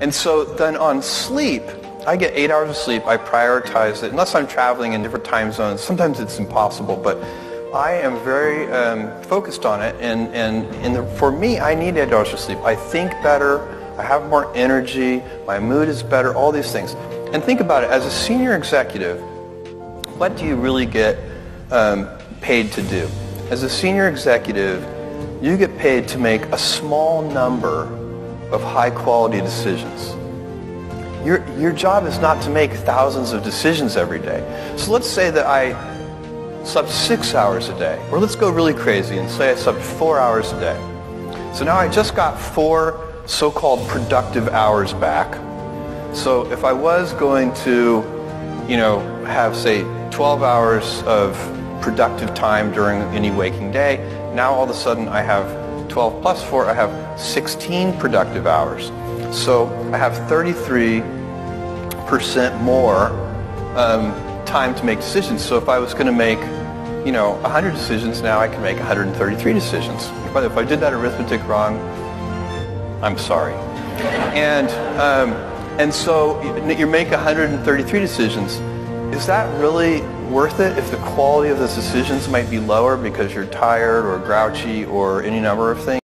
And so then on sleep, I get eight hours of sleep. I prioritize it. Unless I'm traveling in different time zones, sometimes it's impossible, but I am very um, focused on it. And, and, and the, for me, I need eight hours of sleep. I think better. I have more energy. My mood is better. All these things. And think about it. As a senior executive, what do you really get um, paid to do? As a senior executive, you get paid to make a small number of high quality decisions. Your, your job is not to make thousands of decisions every day. So let's say that I slept six hours a day, or let's go really crazy and say I slept four hours a day. So now I just got four so-called productive hours back. So if I was going to, you know, have say 12 hours of productive time during any waking day, now all of a sudden I have 12 plus 4, I have 16 productive hours. So I have 33% more um, time to make decisions. So if I was going to make, you know, 100 decisions, now I can make 133 decisions. But if I did that arithmetic wrong, I'm sorry. And, um, and so you make 133 decisions. Is that really worth it if the quality of those decisions might be lower because you're tired or grouchy or any number of things?